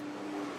うん